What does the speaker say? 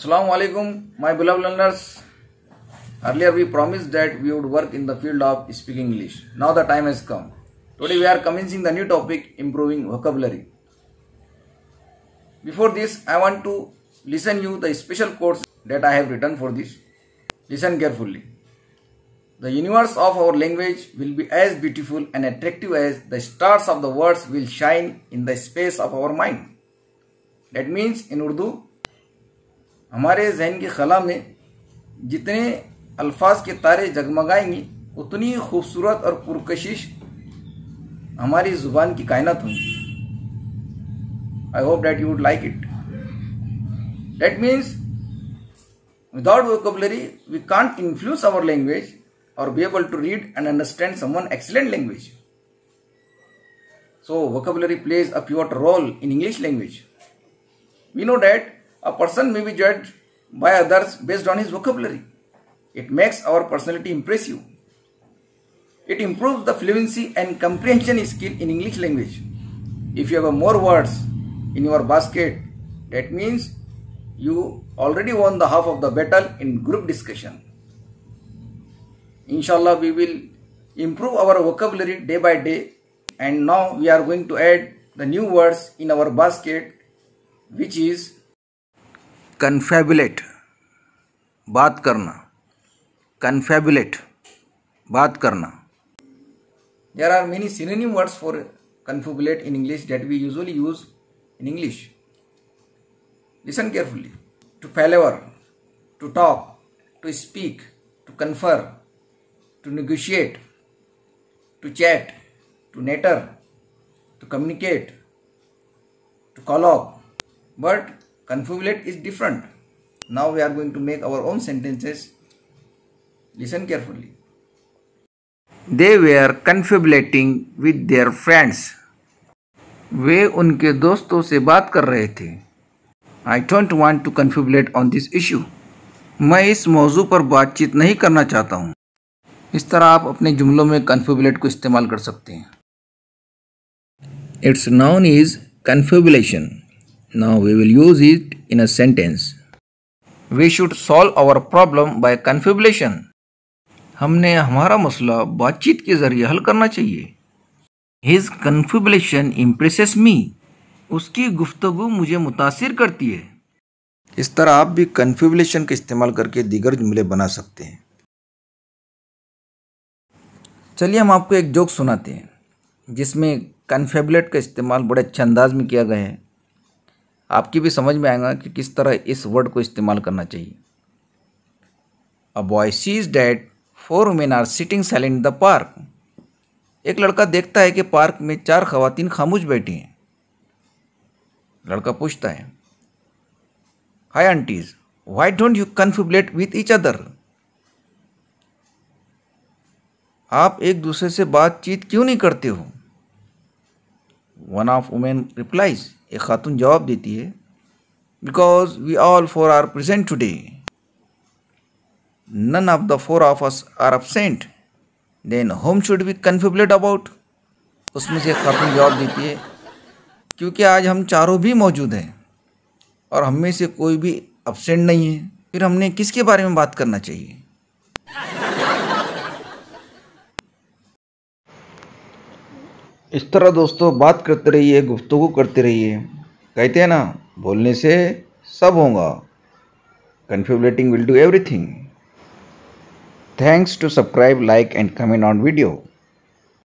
Assalamu alaikum, my beloved learners. Earlier we promised that we would work in the field of speaking English. Now the time has come. Today we are commencing the new topic improving vocabulary. Before this, I want to listen you the special course that I have written for this. Listen carefully. The universe of our language will be as beautiful and attractive as the stars of the words will shine in the space of our mind. That means in Urdu, हमारे जहन की खला में जितने अल्फाज के तारे जगमगाएँगे उतनी खूबसूरत और पुरकशिश हमारी ज़ुबान की कायनात होगी I hope that you would like it that means Without vocabulary, we can't influence our language or be able to read and understand someone excellent language. So vocabulary plays a pivotal role in English language. We know that a person may be judged by others based on his vocabulary. It makes our personality impressive. It improves the fluency and comprehension skill in English language. If you have more words in your basket, that means you already won the half of the battle in group discussion. Inshallah, we will improve our vocabulary day by day. And now we are going to add the new words in our basket, which is कन्फेबुलेट बात करना कन्फेबुलेट बात करना there are many synonym words for confabulate in English that we usually use in English Listen carefully to palaver to talk to speak to confer to negotiate to chat to natter to communicate to colloque but Confabulate is different. Now we are going to make our own sentences. Listen carefully. They were confabulating with their friends. वे उनके दोस्तों से बात कर रहे थे I don't want to confabulate on this issue मैं इस मौजू पर बातचीत नहीं करना चाहता हूँ। इस तरह आप अपने जुमलों में कन्फ्यूबलेट को इस्तेमाल कर सकते हैं। It's noun is confabulation now we will use it in a sentence. We should solve our problem by confabulation. हमने हमारा मसला बातचीत के ज़रिए हल करना चाहिए। हिज कन्फिबुलेशन इम्प्रेसेस मी उसकी गुफ्तगु मुझे मुतासर करती है। इस तरह आप भी कन्फिबुलेशन का इस्तेमाल करके दीगर जुमले बना सकते हैं। चलिए हम आपको एक जोक सुनाते हैं, जिसमें कन्फेबलेट का इस्तेमाल बड़े अच्छे अंदाज में किया गया है। आपकी भी समझ में आएगा कि किस तरह इस वर्ड को इस्तेमाल करना चाहिए। A boy sees that four women are sitting silent the park एक लड़का देखता है कि पार्क में चार खातन खामोश बैठी हैं। लड़का पूछता है hi aunties why don't you confabulate with each other आप एक दूसरे से बातचीत क्यों नहीं करते हो? वन ऑफ़ वुमेन रिप्लाइज एक खातून जवाब देती है because we all four are present today none of the four of us are absent then whom should be confabulate about उसमें से एक खातून जवाब देती है क्योंकि आज हम चारों भी मौजूद हैं और हम में से कोई भी अपसेंट नहीं है। फिर हमने किसके बारे में बात करना चाहिए? इस तरह दोस्तों बात करते रहिए, गुफ्तगु करते रहिए। कहते हैं ना, बोलने से सब होगा। Confabulating will do everything thanks to subscribe like and comment on video